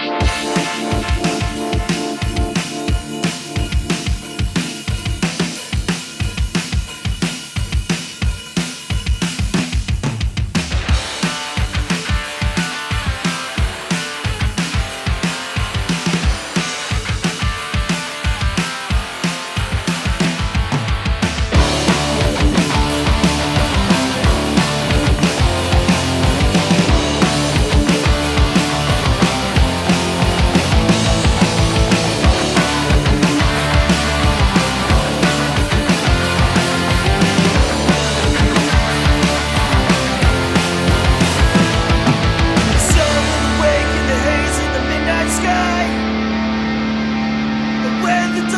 Someone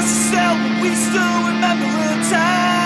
Dust we still remember a time.